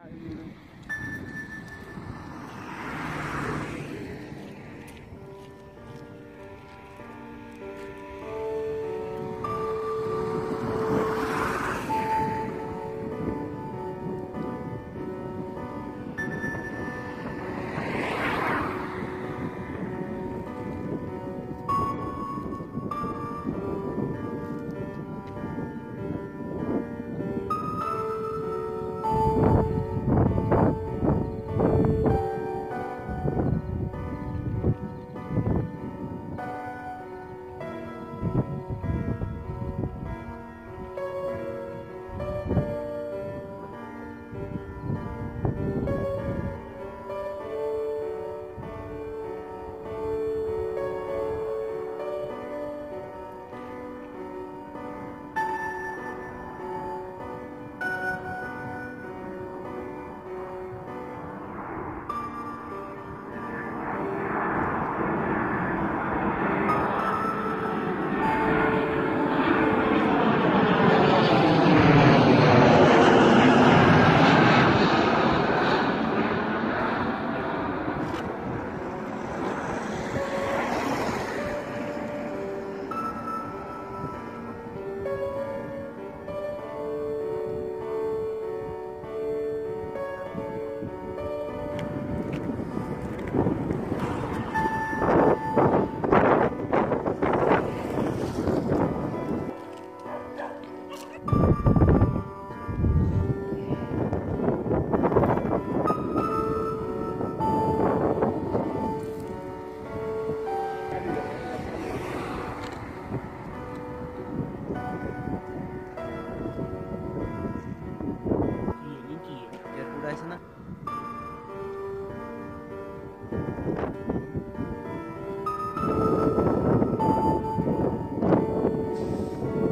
How you? 还是呢